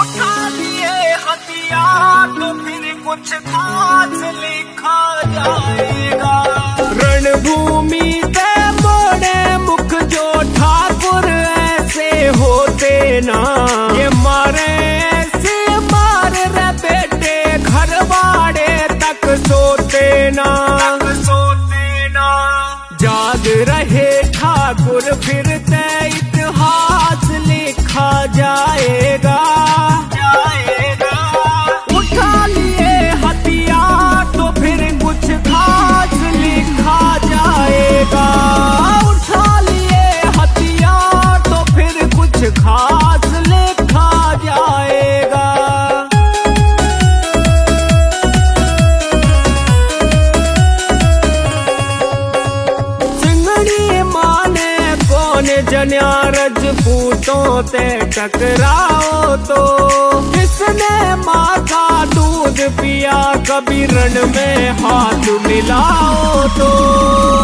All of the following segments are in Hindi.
उठा लिए हथियार तो फिर कुछ खास लिखा जाएगा। रणभूमि मोड़े मुख जो ठाकुर ऐसे होते ना ये मारे ऐसे मार रे बेटे घर बाड़े तक सोते ना। सोते ना। जाग रहे ठाकुर फिरते कौन जन्या रजपूतों ते टकराओ तो? किसने माँ का दूध पिया? कभी रण में हाथ मिलाओ तो?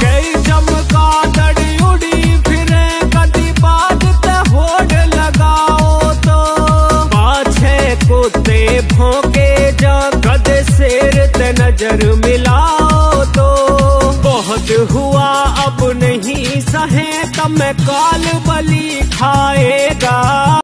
गई चमका दड़ी उड़ी, फिरे कदी बाजते होड़ लगाओ तो? पाछे कुत्ते भोंके जा, कद शेर ते नज़र मिलाओ बहुत हुआ अब नहीं सहे तब मैं काल बली खाएगा।